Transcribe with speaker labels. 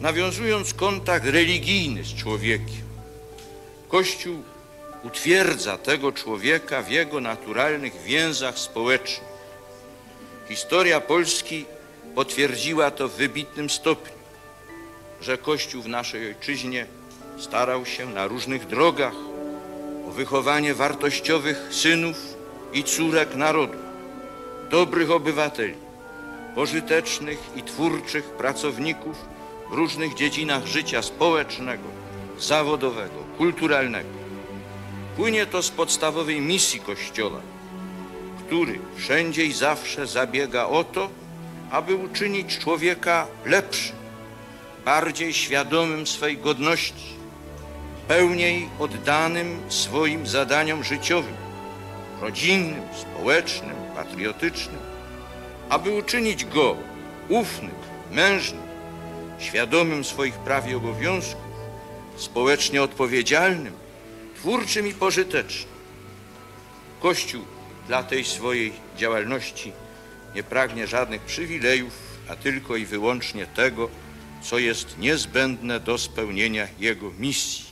Speaker 1: nawiązując kontakt religijny z człowiekiem. Kościół utwierdza tego człowieka w jego naturalnych więzach społecznych. Historia Polski potwierdziła to w wybitnym stopniu, że Kościół w naszej ojczyźnie starał się na różnych drogach o wychowanie wartościowych synów i córek narodu, dobrych obywateli, pożytecznych i twórczych pracowników w różnych dziedzinach życia społecznego, zawodowego, kulturalnego. Płynie to z podstawowej misji Kościoła, który wszędzie i zawsze zabiega o to, aby uczynić człowieka lepszym, bardziej świadomym swej godności, pełniej oddanym swoim zadaniom życiowym, rodzinnym, społecznym, patriotycznym, aby uczynić go ufnym, mężnym, świadomym swoich praw i obowiązków, społecznie odpowiedzialnym, twórczym i pożytecznym. Kościół dla tej swojej działalności nie pragnie żadnych przywilejów, a tylko i wyłącznie tego, co jest niezbędne do spełnienia jego misji.